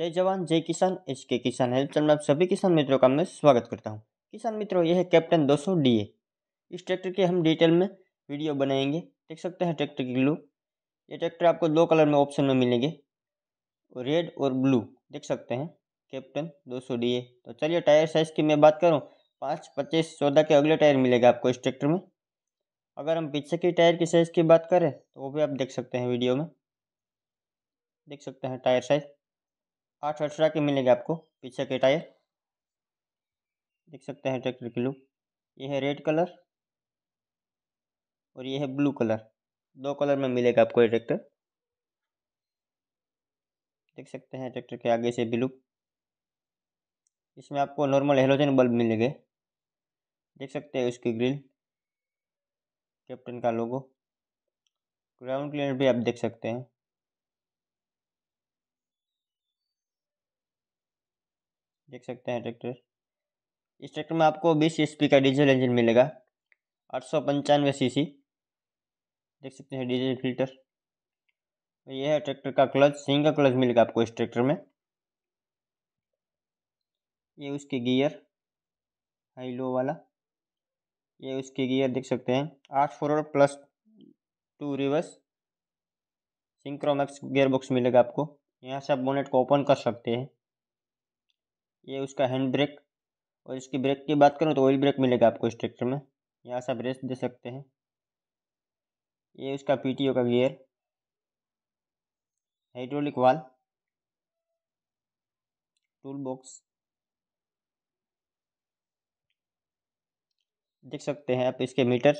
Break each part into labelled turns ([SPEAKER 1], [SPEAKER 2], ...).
[SPEAKER 1] जय जवान, जय किसान एच के किसान हेल्प चैनल में आप सभी किसान मित्रों का मैं स्वागत करता हूँ। किसान मित्रों, यह है कैप्टन 200 डीए इस ट्रैक्टर के हम डिटेल में वीडियो बनाएँगे। देख सकते हैं ट्रैक्टर की लुक। ये ट्रैक्टर आपको दो कलर में ऑप्शन में मिलेंगे। रेड और ब्लू। देख सकते हैं कैप्टन दो सौ डी ए। तो चलिए टायर साइज़ की मैं बात करूँ। पाँच, पच्चीस, चौदह के अगले टायर मिलेगा आपको इस ट्रैक्टर में। अगर हम पीछे के टायर की साइज़ की बात करें तो वो भी आप देख सकते हैं वीडियो में। देख सकते हैं टायर साइज़। आठ अठारह के मिलेंगे आपको, पीछे के टायर। देख सकते हैं ट्रैक्टर की लुक। ये है रेड कलर और ये है ब्लू कलर। दो कलर में मिलेगा आपको ये ट्रैक्टर। देख सकते हैं ट्रैक्टर के आगे से भी लुक। इसमें आपको नॉर्मल हेलोजन बल्ब मिलेंगे। देख सकते हैं उसकी ग्रिल, कैप्टन का लोगो। ग्राउंड क्लियर भी आप देख सकते हैं। देख सकते हैं ट्रैक्टर। इस ट्रैक्टर में आपको बीस एच का डीजल इंजन मिलेगा, आठ सौ पंचानवे सी सी देख सकते हैं डीजल फ़िल्टर। यह है ट्रैक्टर का क्लच सिंग का क्लच मिलेगा आपको इस ट्रैक्टर में। ये उसके गियर, हाई लो वाला। ये उसके गियर देख सकते हैं। आठ forward plus two reverse. Synchromesh gear box मिलेगा आपको। यहाँ से आप बोनेट को ओपन कर सकते हैं। ये उसका हैंड ब्रेक। और इसकी ब्रेक की बात करूँ तो ऑयल ब्रेक मिलेगा आपको इस ट्रैक्टर में। यहाँ से आप रेस्ट दे सकते हैं। ये उसका पीटीओ का gear. Hydraulic valve. Tool box. देख सकते हैं आप इसके मीटर।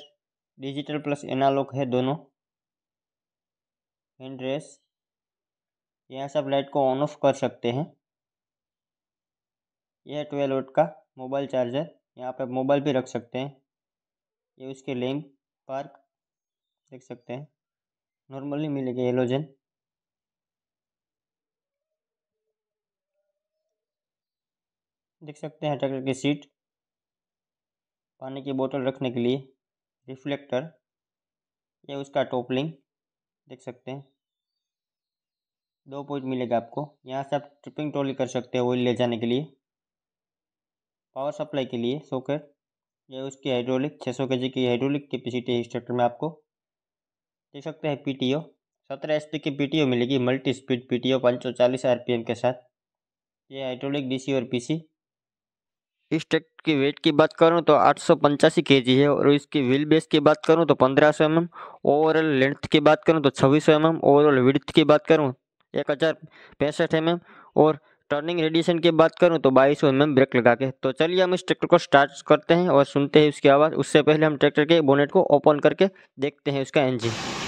[SPEAKER 1] डिजिटल प्लस एनालॉग है दोनों। Hand rest. यहाँ से आप लाइट को ऑन ऑफ़ कर सकते हैं। यह ट्वेल्व वोट का मोबाइल चार्जर। यहाँ पे मोबाइल भी रख सकते हैं। ये उसके लैम्प पार्क देख सकते हैं। नॉर्मली मिलेगा एलोजन देख सकते हैं ट्रैक्टर की सीट पानी की बोतल रखने के लिए रिफ्लेक्टर ये उसका टोपलिंग देख सकते हैं। दो पॉइंट मिलेगा आपको। यहाँ से आप ट्रिपिंग ट्रॉली कर सकते हैं ऑयल ले जाने के लिए। पावर सप्लाई के लिए सॉकेट ये उसकी हाइड्रोलिक 600 जी की हाइड्रोलिक कैपेसिटी है इस ट्रैक्टर में आपको। देख सकते हैं पीटीओ सत्रह एच की पीटीओ मिलेगी मल्टी स्पीड पीटीओ पाँच सौ चालीस आरपीएम के साथ। ये हाइड्रोलिक डीसी और पीसी इस ट्रैक्टर की वेट की बात करूँ तो आठ सौ पंचासी के जी है और इसकी व्हील बेस की बात करूँ तो पंद्रह सौ एम एम ओवरऑल लेंथ की बात करूँ तो छब्बीस सौ एम एम ओवरऑल विड्थ की बात करूँ एक हज़ार पैंसठ एम एम और टर्निंग रेडिएशन की बात करूँ तो बाईस एम ब्रेक लगा के। तो चलिए हम इस ट्रैक्टर को स्टार्ट करते हैं और सुनते हैं उसकी आवाज़। उससे पहले हम ट्रैक्टर के बोनेट को ओपन करके देखते हैं उसका इंजन